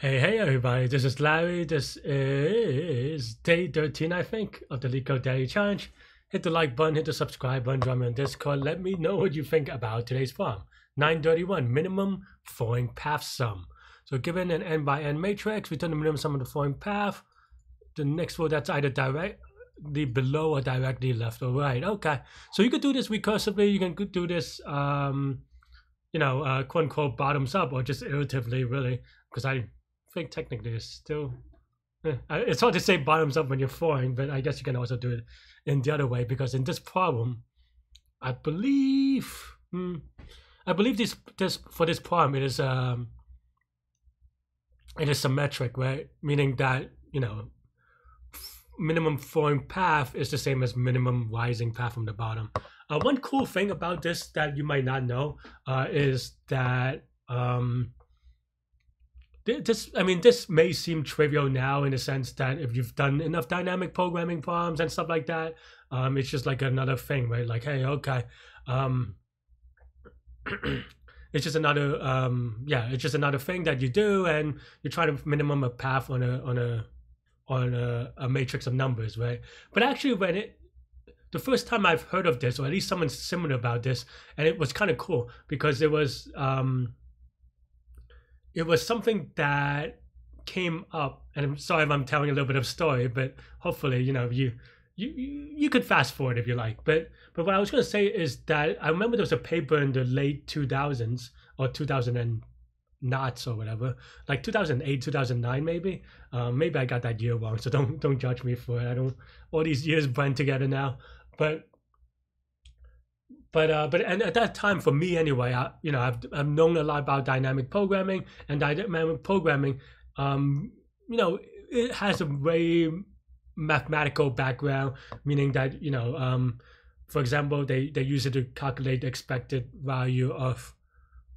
Hey, hey, everybody, this is Larry. This is day 13, I think, of the LeetCode Daily Challenge. Hit the like button, hit the subscribe button, join me on Discord. Let me know what you think about today's problem. 931, minimum falling path sum. So given an n by n matrix, return the minimum sum of the following path. The next row that's either directly below or directly left or right. Okay, so you could do this recursively. You can do this, um, you know, uh, quote unquote bottoms up or just iteratively, really, because I think technically it's still eh, it's hard to say bottoms up when you're foreign, but I guess you can also do it in the other way because in this problem, I believe hmm, I believe this this for this problem it is um it is symmetric, right? Meaning that you know minimum falling path is the same as minimum rising path from the bottom. Uh, one cool thing about this that you might not know uh, is that um, this i mean this may seem trivial now in the sense that if you've done enough dynamic programming problems and stuff like that um, it's just like another thing right? Like hey okay um, it's just another um, yeah it's just another thing that you do and you try to minimum a path on a on a on a, a matrix of numbers right? But actually when it the first time I've heard of this, or at least someone similar about this, and it was kind of cool because it was um, it was something that came up and i'm sorry if i'm telling a little bit of story but hopefully you know you you you could fast forward if you like. But but what i was going to say is that i remember there was a paper in the late 2000s or 2000 and knots or whatever like 2008 2009 maybe. Um, maybe i got that year wrong so don't don't judge me for it. I don't all these years blend together now. But but uh, but and at that time for me anyway, I, you know, I've I've known a lot about dynamic programming and dynamic programming. Um, you know, it has a very mathematical background, meaning that you know, um, for example, they they use it to calculate the expected value of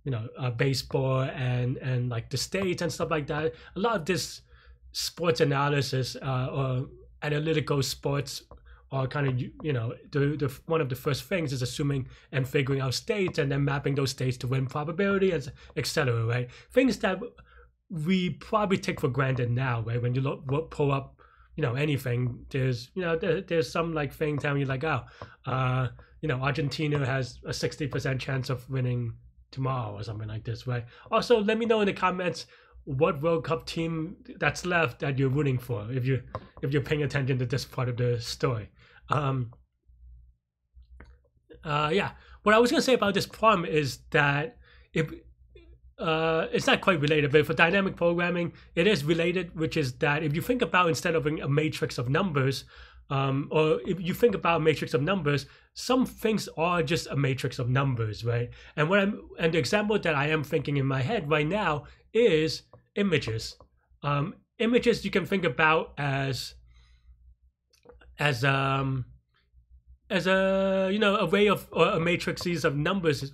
you know uh, baseball and and like the states and stuff like that. A lot of this sports analysis uh, or analytical sports are kind of you know the, the one of the first things is assuming and figuring out states and then mapping those states to win probability and etc right? Things that we probably take for granted now right? When you look pull up you know anything there's you know there, there's some like thing telling you like oh uh you know argentina has a 60% chance of winning tomorrow or something like this right? Also let me know in the comments what World Cup team that's left that you're rooting for if you if you're paying attention to this part of the story. Um, uh, yeah, what I was gonna say about this problem is that it uh, it's not quite related, but for dynamic programming, it is related, which is that if you think about instead of a matrix of numbers, um, or if you think about matrix of numbers, some things are just a matrix of numbers, right? And what I'm and the example that I am thinking in my head right now is images. Um, images you can think about as as um as a you know array of or a matrices of numbers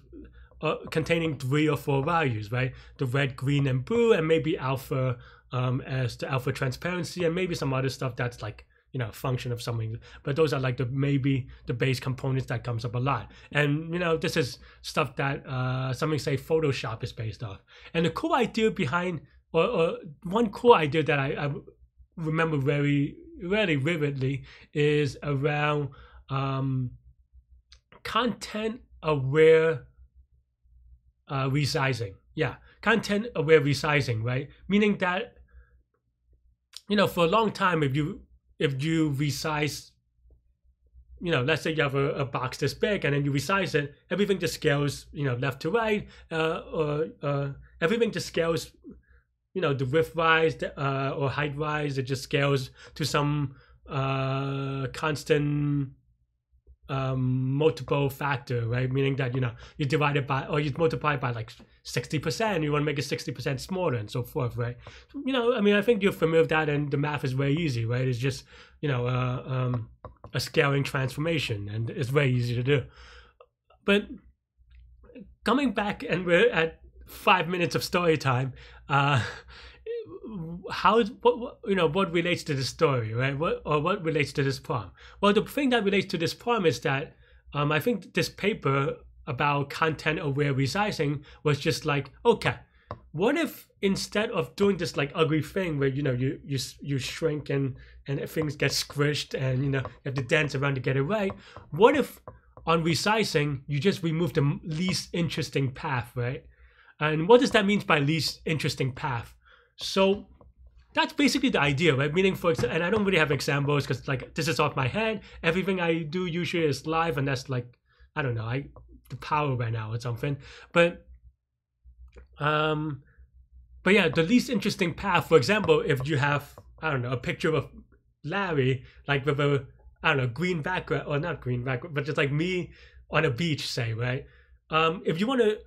uh, containing three or four values, right? The red, green, and blue, and maybe alpha um, as the alpha transparency, and maybe some other stuff that's like you know function of something. But those are like the maybe the base components that comes up a lot. And you know this is stuff that uh, something say Photoshop is based off. And the cool idea behind or, or one cool idea that I, I remember very really vividly is around um, content aware uh, resizing. Yeah, content aware resizing, right? Meaning that you know for a long time if you if you resize you know, let's say you have a, a, box this big and then you resize it, everything just scales, you know, left to right, uh, or uh, everything just scales you know the width rise uh, or height rise it just scales to some uh, constant um, multiple factor right? Meaning that you know you divide it by or you multiply it by like 60% you want to make it 60% smaller and so forth right? You know i mean i think you're familiar with that and the math is very easy right? It's just you know uh, um, a scaling transformation and it's very easy to do. But coming back and we're at five minutes of story time. Uh, how what, what, you know what relates to the story, right? What or what relates to this poem? Well, the thing that relates to this poem is that um, I think this paper about content aware resizing was just like okay, what if instead of doing this like ugly thing where you know you you you shrink and and things get squished and you know you have to dance around to get it right what if on resizing you just remove the least interesting path right and what does that mean by least interesting path? So that's basically the idea right? Meaning for and i don't really have examples because like this is off my head. Everything i do usually is live and that's like i don't know i the power right now or something. But um, but yeah, the least interesting path, for example, if you have, I don't know, a picture of Larry, like with a, I don't know, green background, or not green background, but just like me on a beach, say, right? Um, if you want to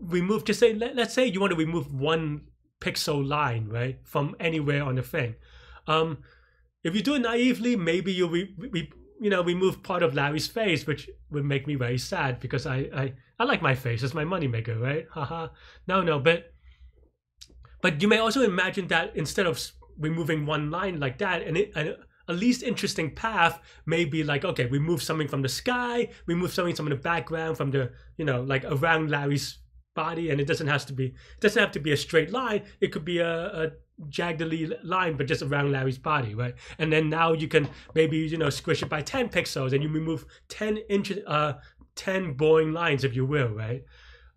remove, just say, let, us say you want to remove one pixel line, right, from anywhere on the thing. Um, if you do it naively, maybe you re, re, you know remove part of Larry's face, which would make me very sad because I I, I like my face. It's my moneymaker, right? Haha. no, no, but but you may also imagine that instead of removing one line like that, and it, a, a least interesting path may be like, okay, we move something from the sky, we move something from the background, from the, you know, like around Larry's body, and it doesn't have to be, it doesn't have to be a straight line. It could be a, a jaggedly line, but just around Larry's body, right? And then now you can maybe you know squish it by ten pixels, and you remove ten inches, uh, ten boring lines, if you will, right?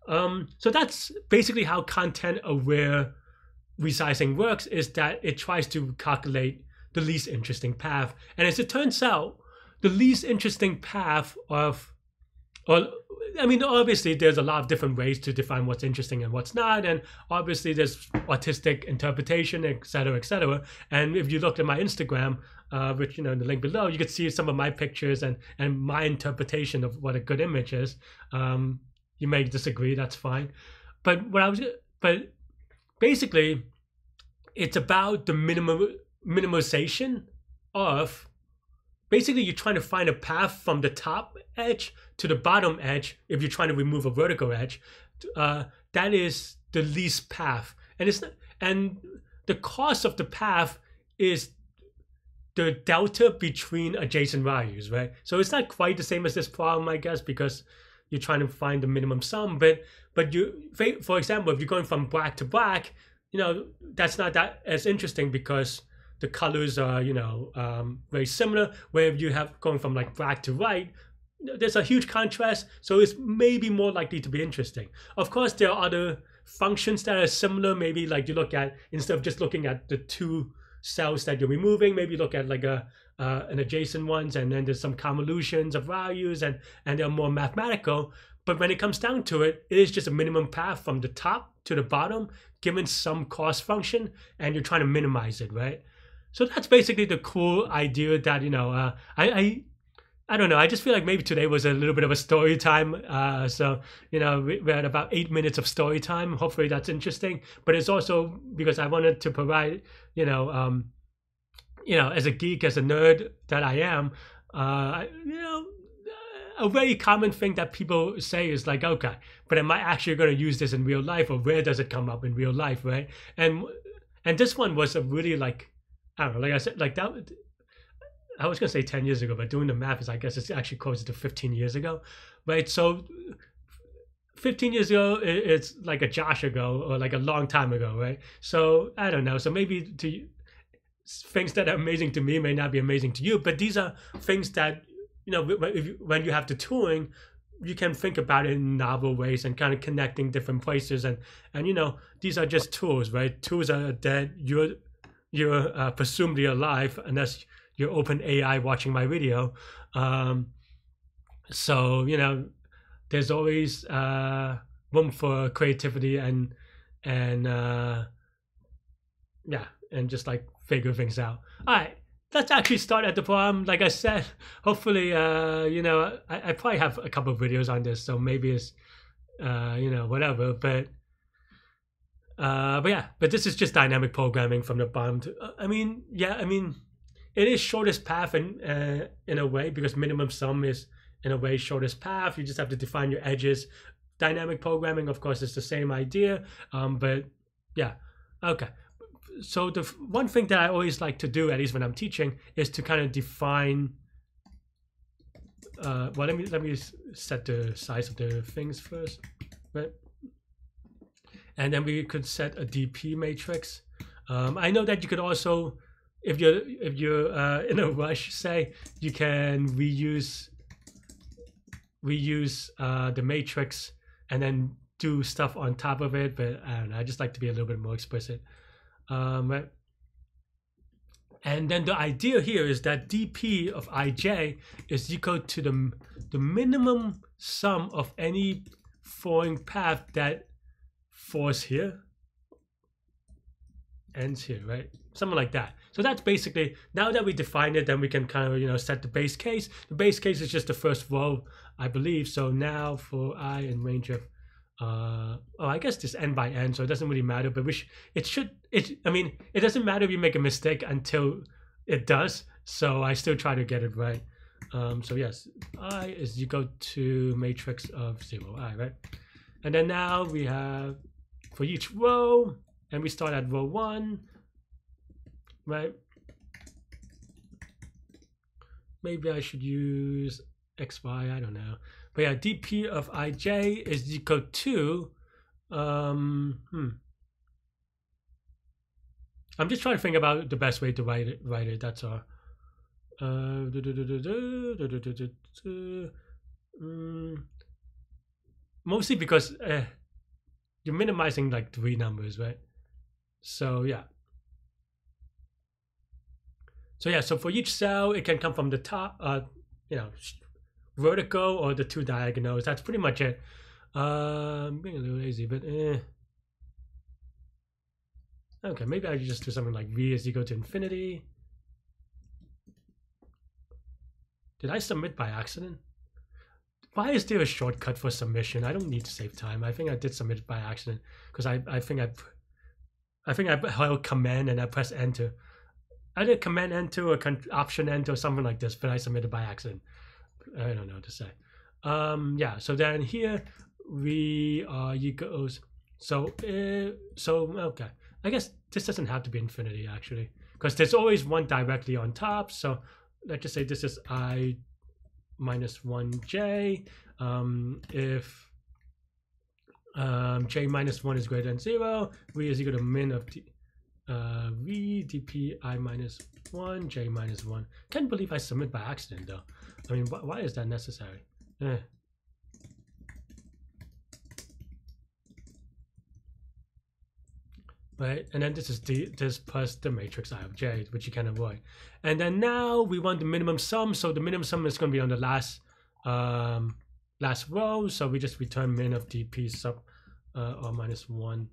Um, so that's basically how content aware resizing works is that it tries to calculate the least interesting path. And as it turns out, the least interesting path of, well, I mean, obviously, there's a lot of different ways to define what's interesting and what's not, and obviously, there's artistic interpretation, etc., etc. And if you looked at my Instagram, uh, which you know in the link below, you could see some of my pictures and and my interpretation of what a good image is. Um, you may disagree, that's fine, but what I was, but basically, it's about the minimum minimization of basically you're trying to find a path from the top edge to the bottom edge if you're trying to remove a vertical edge. Uh, that is the least path. And it's not, and the cost of the path is the delta between adjacent values right? So it's not quite the same as this problem i guess because you're trying to find the minimum sum but but you for example if you're going from black to black you know that's not that as interesting because the colors are you know um, very similar. Where you have going from like black to white there's a huge contrast so it's maybe more likely to be interesting. Of course there are other functions that are similar. Maybe like you look at instead of just looking at the two cells that you're removing maybe look at like a uh, an adjacent ones and then there's some convolutions of values and and they're more mathematical. But when it comes down to it it is just a minimum path from the top to the bottom given some cost function and you're trying to minimize it right so that's basically the cool idea that you know uh, I, I I don't know. I just feel like maybe today was a little bit of a story time. Uh, so you know, we, had about eight minutes of story time. Hopefully, that's interesting. But it's also because I wanted to provide, you know, um, you know, as a geek, as a nerd that I am, uh, you know, a very common thing that people say is like, okay, but am I actually going to use this in real life, or where does it come up in real life, right? And and this one was a really like I don't know, like I said, like that. I was gonna say ten years ago, but doing the math is, I guess, it's actually closer to fifteen years ago, right? So, fifteen years ago, it's like a Josh ago, or like a long time ago, right? So I don't know. So maybe to things that are amazing to me may not be amazing to you, but these are things that you know you, when you have the tooling, you can think about it in novel ways and kind of connecting different places and and you know these are just tools, right? Tools are that you're you're uh, presumably alive unless you're OpenAI watching my video. Um, so you know, there's always uh, room for creativity and and uh, yeah, and just like figure things out. All right, let's actually start at the bottom. Like I said, hopefully, uh, you know, I, I probably have a couple of videos on this, so maybe it's, uh, you know, whatever. But uh, but yeah, but this is just dynamic programming from the bottom to. Uh, I mean, yeah, I mean, it is shortest path in uh, in a way because minimum sum is in a way shortest path. You just have to define your edges. Dynamic programming, of course, is the same idea. Um, but yeah, okay. So the one thing that I always like to do, at least when I'm teaching, is to kind of define. Uh, well, let me let me set the size of the things first. Right and then we could set a DP matrix. Um, I know that you could also, if you're if you're uh, in a rush, say you can reuse reuse uh, the matrix and then do stuff on top of it. But I don't know. I just like to be a little bit more explicit. Um, right? And then the idea here is that dp of ij is equal to the, the minimum sum of any falling path that falls here ends here, right? Something like that. So that's basically, now that we define it, then we can kind of, you know, set the base case. The base case is just the first row, I believe. So now for i in range of, uh, oh, I guess this n by n, so it doesn't really matter, but we sh it should, it, I mean, it doesn't matter if you make a mistake until it does. So I still try to get it right. Um, so yes, i is you go to matrix of zero, i, right? And then now we have for each row, and we start at row one, right? Maybe I should use xy, I don't know. But yeah, dp of ij is equal to, um, hmm. I'm just trying to think about the best way to write it, write it that's all. Uh, mostly because uh, you're minimizing like three numbers, right? So yeah. So yeah, so for each cell, it can come from the top, uh, you know, vertical or the two diagonals. That's pretty much it. Uh, being a little lazy, but eh. Okay, maybe I just do something like v is equal to infinity. Did I submit by accident? Why is there a shortcut for submission? I don't need to save time. I think I did submit by accident because I, I think I I think I held command and I pressed enter. I did command enter or option enter or something like this, but I submitted by accident. I don't know what to say. Um, yeah, so then here we are equals. So, uh, so, okay. I guess this doesn't have to be infinity actually, because there's always one directly on top. So let's just say this is i minus 1j. Um, if um, j minus 1 is greater than 0, v is equal to min of t, uh, v dp i minus 1, j minus 1. Can't believe I submit by accident though. I mean, wh why is that necessary? Eh. Right? And then this is this plus the matrix I of j, which you can avoid. And then now we want the minimum sum, so the minimum sum is going to be on the last um, last row. So we just return min of dp sub uh, or minus one.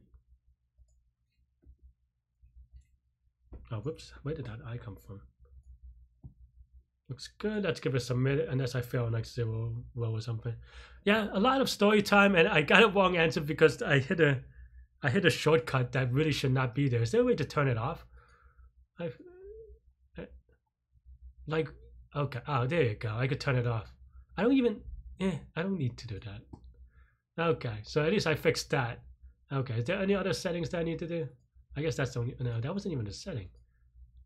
Oh, whoops! Where did that i come from? Looks good. Let's give it a submit unless I fail next zero row or something. Yeah, a lot of story time, and I got a wrong answer because I hit a I hit a shortcut that really should not be there. Is there a way to turn it off? I, like, okay. Oh, there you go. I could turn it off. I don't even, eh, I don't need to do that. Okay, so at least I fixed that. Okay, is there any other settings that I need to do? I guess that's the only, no, that wasn't even a setting.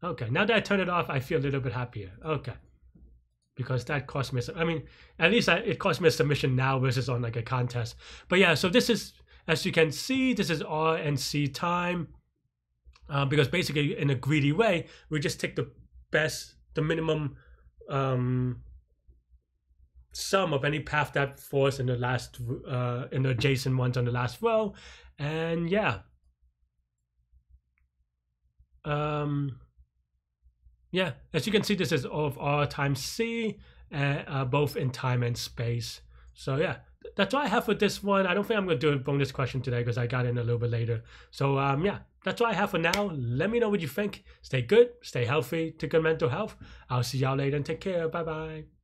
Okay, now that I turn it off, I feel a little bit happier. Okay. Because that cost me, I mean, at least I, it cost me a submission now versus on like a contest. But yeah, so this is as you can see, this is R and C time uh, because basically in a greedy way, we just take the best, the minimum um, sum of any path that falls in the last, uh, in the adjacent ones on the last row. And yeah. Um, yeah, as you can see, this is of R times C, uh, uh, both in time and space. So yeah, that's all I have for this one. I don't think I'm going to do a bonus question today because I got in a little bit later. So um, yeah, that's all I have for now. Let me know what you think. Stay good, stay healthy, take good mental health. I'll see y'all later and take care. Bye bye.